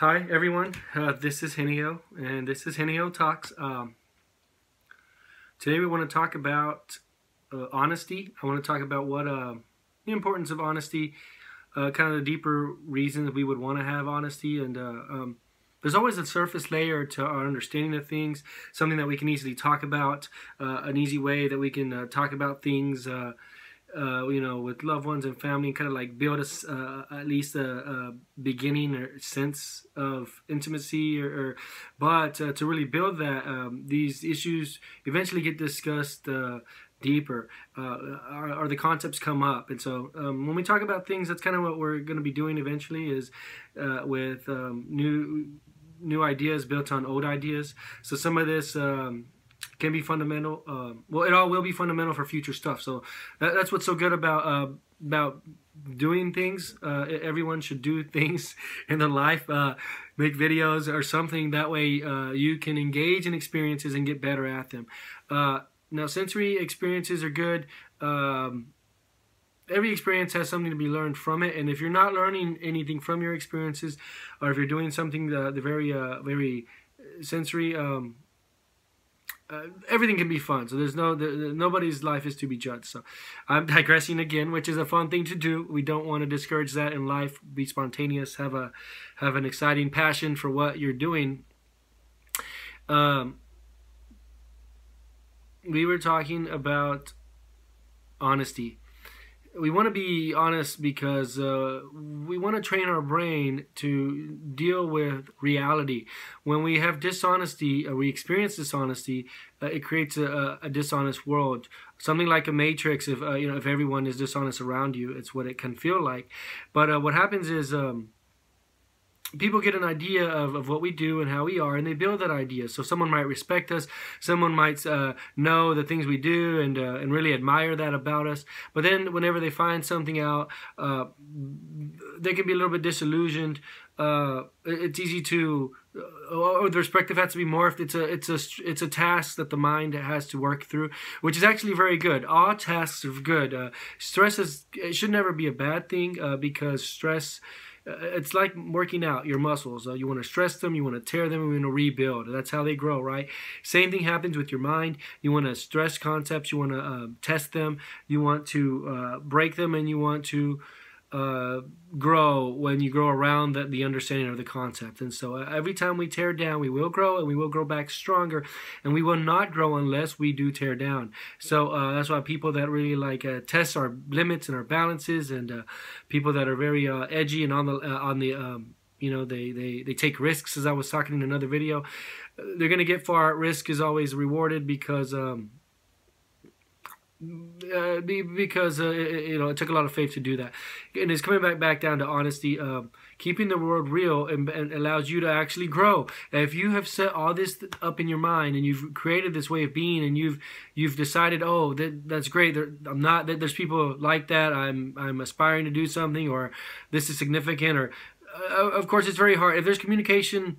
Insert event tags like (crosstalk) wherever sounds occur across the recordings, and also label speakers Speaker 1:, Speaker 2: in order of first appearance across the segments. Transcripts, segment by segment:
Speaker 1: Hi everyone, uh, this is Higinio and this is Higinio Talks. Um, today we want to talk about uh, honesty. I want to talk about what uh, the importance of honesty, uh, kind of the deeper reasons we would want to have honesty and uh, um, there's always a surface layer to our understanding of things, something that we can easily talk about, uh, an easy way that we can talk about things uh, you know, with loved ones and family, kind of like build us uh, at least a, a, beginning or sense of intimacy, or, or but uh, to really build that, um, these issues eventually get discussed uh, deeper, uh, or, the concepts come up, and so um, when we talk about things, that's kind of what we're going to be doing eventually, is uh, with um, new new ideas built on old ideas. So some of this. Um, can be fundamental. Um, well, it all will be fundamental for future stuff. So that, that's what's so good about uh, about doing things. Uh, everyone should do (laughs) things in their life, uh, make videos or something. That way, uh, you can engage in experiences and get better at them. Uh, now, sensory experiences are good. Um, every experience has something to be learned from it, and if you're not learning anything from your experiences, or if you're doing something the, the very very sensory um, uh, everything can be fun. So there's no nobody's life is to be judged. So I'm digressing again, which is a fun thing to do. We don't want to discourage that in life. Be spontaneous. Have a have an exciting passion for what you're doing. Um, we were talking about honesty we want to be honest because uh, we want to train our brain to deal with reality. When we have dishonesty, or we experience dishonesty, uh, it creates a, a, dishonest world. Something like a matrix. If uh, you know, if everyone is dishonest around you, it's what it can feel like. But uh, what happens is. Um, people get an idea of, of what we do and how we are and they build that idea. So someone might respect us. Someone might uh, know the things we do and uh, and really admire that about us. But then whenever they find something out uh, they can be a little bit disillusioned. Uh, it's easy to oh, the perspective has to be morphed. It's a it's a it's a task that the mind has to work through which is actually very good. All tasks are good. Uh, stress is it should never be a bad thing uh, because stress uh, it's like working out your muscles. Uh, you want to stress them, you want to tear them, and you want to rebuild. That's how they grow, right? Same thing happens with your mind. You want to stress concepts, you want to uh, test them, you want to uh, break them, and you want to uh, grow when you grow around the, the understanding of the concept. And so uh, every time we tear down, we will grow and we will grow back stronger. And we will not grow unless we do tear down. So uh, that's why people that really like uh, test our limits and our balances, and uh, people that are very uh, edgy and on the on the um, you know they, they they take risks. As I was talking in another video, they're gonna get far. Risk is always rewarded because. Um, uh, because uh, you know it took a lot of faith to do that, and it's coming back back down to honesty. Um, keeping the world real and, and, allows you to actually grow. if you have set all this up in your mind and you've created this way of being, and you've you've decided, oh, that that's great. There, I'm not. That there's people like that. I'm I'm aspiring to do something, or this is significant, or uh, of course it's very hard if there's communication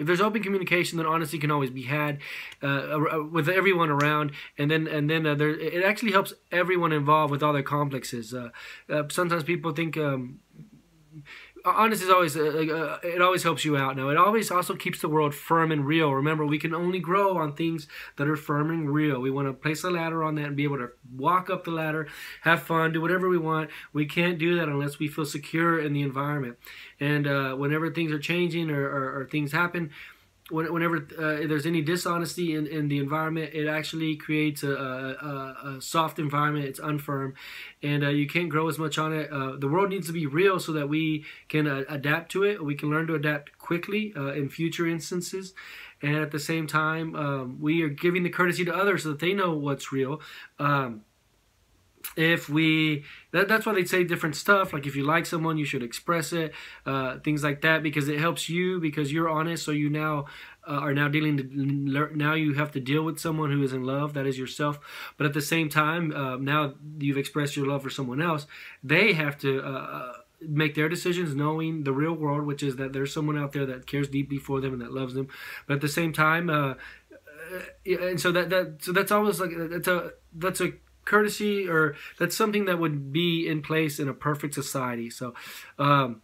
Speaker 1: if there's open communication, then honesty can always be had uh, with everyone around, and then and then uh, there, it actually helps everyone involved with all their complexes. Uh, uh sometimes people think. Um, honest is always uh, uh, it always helps you out now it always also keeps the world firm and real. Remember we can only grow on things that are firm and real. We want to place a ladder on that and be able to walk up the ladder have fun do whatever we want. We can't do that unless we feel secure in the environment. And uh, whenever things are changing or, or, or things happen whenever uh, there's any dishonesty in, in the environment, it actually creates a, a, a soft environment. It's unfirm, and uh, you can't grow as much on it. Uh, the world needs to be real so that we can uh, adapt to it. We can learn to adapt quickly uh, in future instances. And at the same time, um, we are giving the courtesy to others so that they know what's real. Um, if we that, that's why they say different stuff like if you like someone you should express it uh, things like that because it helps you because you're honest so you now uh, are now dealing to now you have to deal with someone who is in love that is yourself but at the same time uh, now you've expressed your love for someone else they have to uh, uh, make their decisions knowing the real world which is that there's someone out there that cares deeply for them and that loves them but at the same time uh, and so that that so that's almost like that's a that's a courtesy or that's something that would be in place in a perfect society. So, um,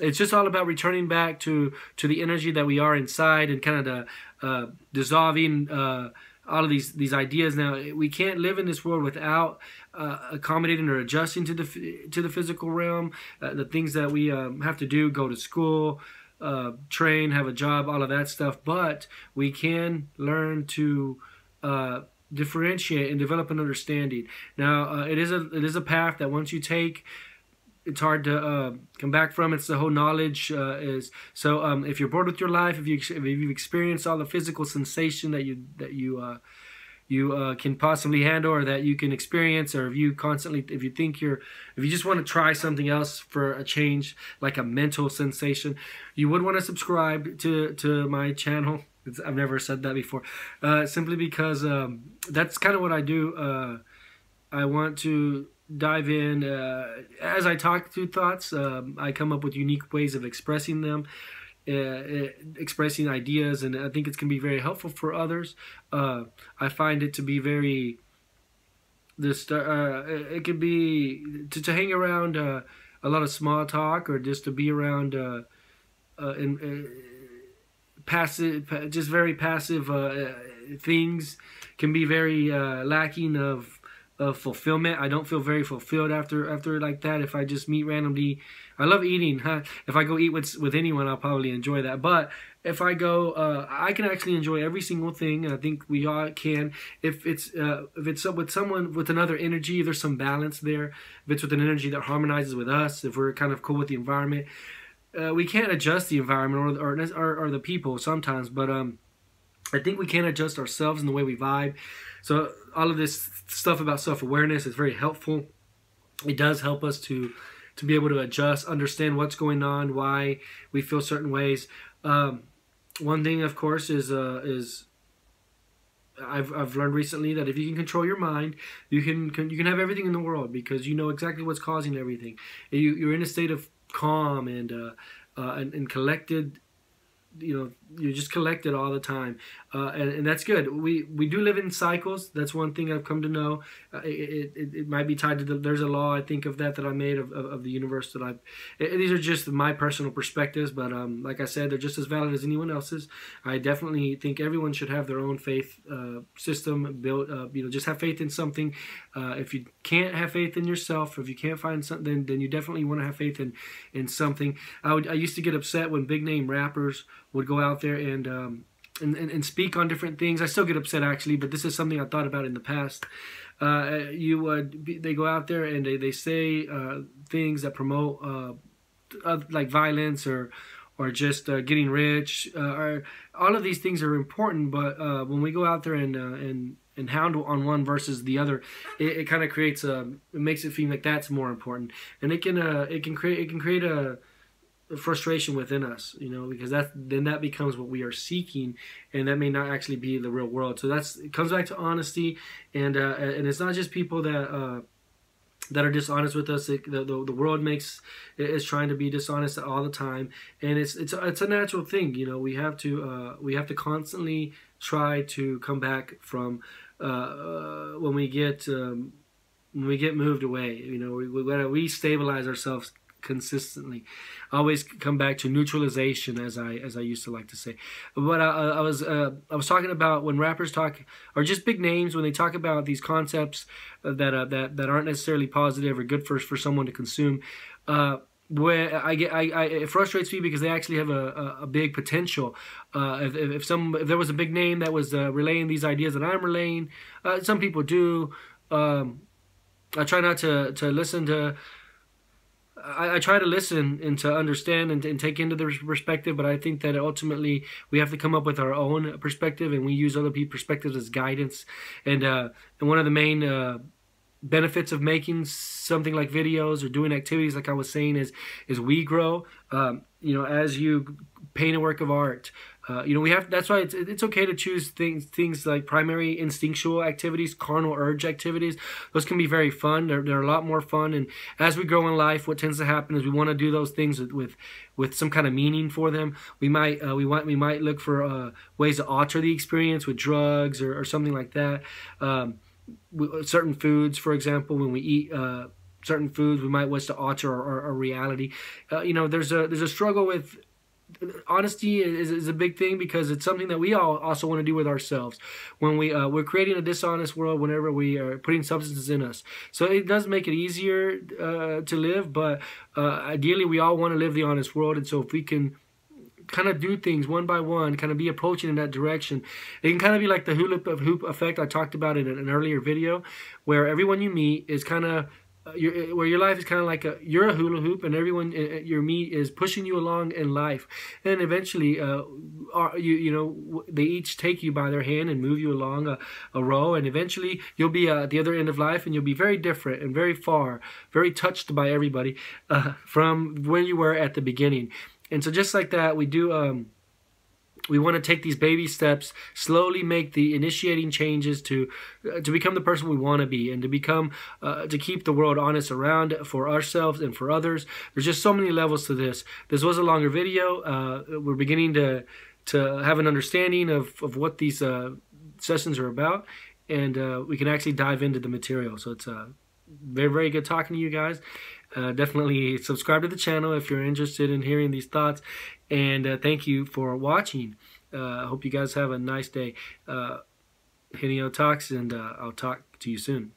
Speaker 1: it's just all about returning back to to the energy that we are inside and kind of the, uh, dissolving uh, all of these these ideas. Now we can't live in this world without uh, accommodating or adjusting to the to the physical realm. Uh, the things that we um, have to do: go to school, uh, train, have a job, all of that stuff. But we can learn to uh, differentiate and develop an understanding. Now it is a it is a path that once you take it's hard to uh, come back from. It's the whole knowledge uh, is so. Um, if you're bored with your life, if you if you've experienced all the physical sensation that you that you uh, you uh, can possibly handle, or that you can experience, or if you constantly if you think you're if you just want to try something else for a change, like a mental sensation, you would want to subscribe to to my channel. It's, I've never said that before, uh, simply because um, that's kind of what I do. Uh, I want to dive in. Uh, as I talk through thoughts, um, I come up with unique ways of expressing them, uh, uh expressing ideas, and I think it's going to be very helpful for others. Uh, I find it to be very this. It could be to, to hang around a lot of small talk, or just to be around passive, just very passive uh, things can be very uh, lacking of of fulfillment. I don't feel very fulfilled after after like that. If I just meet randomly, I love eating. Huh? If I go eat with with anyone, I'll probably enjoy that. But if I go, uh, I can actually enjoy every single thing. And I think we all can. If it's uh, if it's with someone with another energy, there's some balance there. If it's with an energy that harmonizes with us, if we're kind of cool with the environment, uh, we can't adjust the environment or or, or, or the people sometimes. But um, I think we can adjust ourselves in the way we vibe. So all of this stuff about self-awareness is very helpful. It does help us to to be able to adjust, understand what's going on, why we feel certain ways. Um, one thing, of course, is uh, is I've I've learned recently that if you can control your mind, you can, you can have everything in the world because you know exactly what's causing everything. You you're in a state of calm and uh, uh, and, and collected you know you just collect it all the time. Uh, and, and, that's good. We we do live in cycles. That's one thing i've come to know. Uh, it, it, it, might be tied to the, there's a law i think of that that i made of, of, of the universe that i these are just my personal perspectives but um, like i said they're just as valid as anyone else's. I definitely think everyone should have their own faith uh, system built uh, you know just have faith in something. Uh, if you can't have faith in yourself if you can't find something then, you definitely want to have faith in in something. I, would, I used to get upset when big name rappers would go out there and, um, and, and, and speak on different things. I still get upset actually, but this is something I thought about in the past. Uh, you would they go out there and they they say uh, things that promote uh, like violence or or just uh, getting rich. Uh, or all of these things are important, but uh, when we go out there and and and hound on one versus the other, it, it kind of creates a it makes it seem like that's more important, and it can it can create it can create a frustration within us, you know, because that then that becomes what we are seeking, and that may not actually be the real world. So that's it comes back to honesty, and uh, and it's not just people that uh, that are dishonest with us. It, the, the, the world makes is trying to be dishonest all the time, and it's it's it's a natural thing, you know. We have to uh, we have to constantly try to come back from uh, uh, when we get. Um, when we get moved away, you know, we, we gotta re-stabilize ourselves consistently. always come back to neutralization, as I as I used to like to say. But I, I was uh, I was talking about when rappers talk, or just big names when they talk about these concepts that uh, that that aren't necessarily positive or good for for someone to consume. Uh, where I get, I, I, it frustrates me because they actually have a, a, a big potential. Uh, if, if some, if there was a big name that was uh, relaying these ideas that I'm relaying, uh, some people do. Um, I try not to to listen to I, I, try to listen and to understand and, and, take into the perspective, but I think that ultimately we have to come up with our own perspective, and we use other people's perspectives as guidance. And uh, and one of the main uh, benefits of making something like videos or doing activities, like I was saying, is is we grow. Um, you know, as you paint a work of art uh, you know, we have. That's why it's it's okay to choose things things like primary instinctual activities, carnal urge activities. Those can be very fun. They're they're a lot more fun. And as we grow in life, what tends to happen is we want to do those things with with, with some kind of meaning for them. We might uh, we want we might look for uh, ways to alter the experience with drugs or, or something like that. Um, certain foods, for example, when we eat uh, certain foods we might wish to alter our, our, our reality. Uh, you know, there's a there's a struggle with honesty is, is a big thing because it's something that we all also want to do with ourselves when we uh, we're creating a dishonest world whenever we are putting substances in us so it does make it easier uh, to live but uh, ideally we all want to live the honest world and so if we can kind of do things one by one, kind of be approaching in that direction. It can kind of be like the hula hoop effect I talked about in an earlier video, where everyone you meet is kind of your, where your life is kind of like a you're a hula hoop and everyone uh, uh, your meet is pushing you along in life and eventually uh, are, you you know they each take you by their hand and move you along a, a row and eventually you'll be uh, at the other end of life and you'll be very different and very far very touched by everybody uh, (laughs) from where you were at the beginning and so just like that, we do. Um, we want to take these baby steps, slowly make the initiating changes to uh, to become the person we want to be, and to become uh, to keep the world honest around for ourselves and for others. There's just so many levels to this. This was a longer video. Uh, we're beginning to to have an understanding of of what these uh, sessions are about, and uh, we can actually dive into the material. So it's uh, very very good talking to you guys uh, definitely subscribe to the channel if you're interested in hearing these thoughts. And uh, thank you for watching. Uh, I hope you guys have a nice day. Uh, Higinio Talks, and uh, I'll talk to you soon.